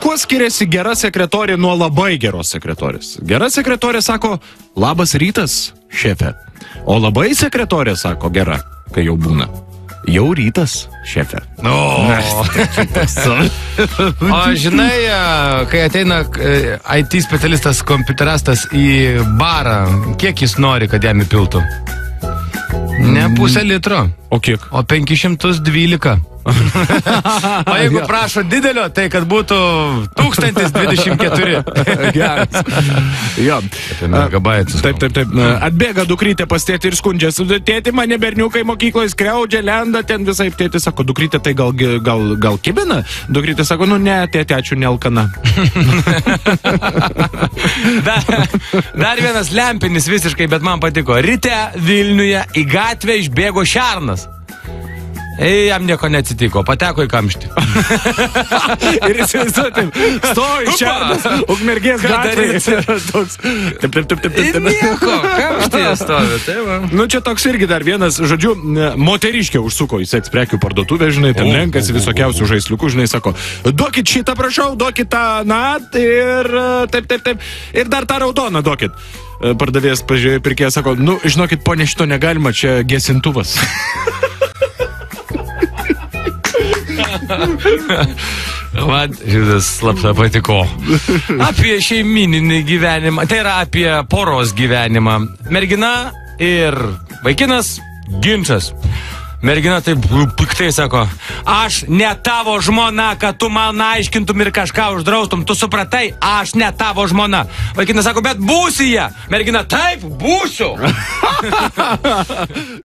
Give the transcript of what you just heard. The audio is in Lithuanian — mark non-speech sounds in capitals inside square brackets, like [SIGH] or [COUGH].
kuo skiriasi gera sekretorė nuo labai geros sekretorės? Gera sekretorė sako, labas rytas, šefė. O labai sekretorė sako, gera, kai jau būna. Jau rytas, šefė. [LAUGHS] O žinai, e, kai ateina e, IT specialistas, kompiuterastas į barą, kiek jis nori, kad jam įpiltų? Ne pusę litro, O kiek? o 512. [LAUGHS] o jeigu prašo didelio, tai kad būtų 1024. [LAUGHS] Geras. Jo. Megabaitus. Taip, taip, taip. Atbėga dukrytė pas tėtį ir skundžiasi. Tėti mane berniukai mokykloje skriaudžia, lenda ten visai. Tėti sako, dukrytė tai gal, gal, gal kibina? Dukrytė sako, nu ne, tėti, ačiū, nelkana. [LAUGHS] Dar, dar vienas lempinis visiškai, bet man patiko. Ryte Vilniuje į gatvę išbėgo šernas. Ei, jam nieko neatsitiko, pateko į kamštį. [LAUGHS] ir jis įsivaizduoja, stovi šernas, ukmergės gatvėje. [LAUGHS] Toks. Taip, taip, taip, taip, Ir taip. nieko, kamštyje stovi. Tai va. Nu, čia toks irgi dar vienas, žodžiu, moteriškė užsuko į seks prekių parduotuvę, žinai, ten renkasi visokiausių žaisliukų, žinai, sako, duokit šitą, prašau, duokit tą, na, ir e, taip, taip, taip, ir dar tą raudoną duokit. E, Pardavėjas pažiūrėjo, pirkėjas sako, nu, žinokit, ponė, šito negalima, čia gesintuvas. [LAUGHS] [LAUGHS] Man šitas slapta patiko. Apie šeimininį gyvenimą, tai yra apie poros gyvenimą. Mergina ir vaikinas ginčas. Mergina taip piktai sako, aš ne tavo žmona, kad tu man aiškintum ir kažką uždraustum, tu supratai, aš ne tavo žmona. Vaikinas sako, bet būsi ją. Mergina, taip, būsiu. [LAUGHS]